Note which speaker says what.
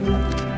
Speaker 1: Bye.